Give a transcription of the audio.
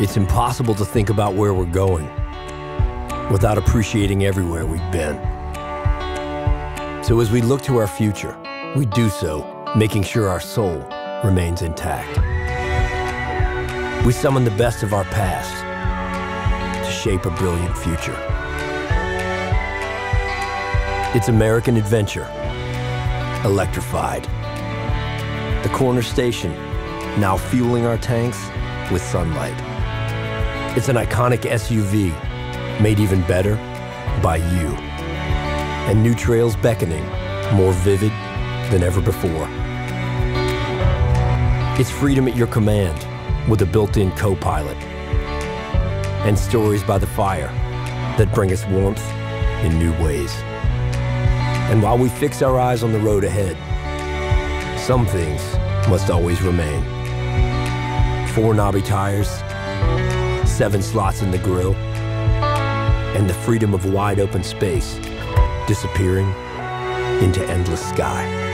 It's impossible to think about where we're going without appreciating everywhere we've been. So as we look to our future, we do so making sure our soul remains intact. We summon the best of our past to shape a brilliant future. It's American Adventure, electrified. The corner station, now fueling our tanks with sunlight. It's an iconic SUV, made even better by you. And new trails beckoning, more vivid than ever before. It's freedom at your command with a built-in co-pilot. And stories by the fire that bring us warmth in new ways. And while we fix our eyes on the road ahead, some things must always remain. Four knobby tires, seven slots in the grill, and the freedom of wide open space disappearing into endless sky.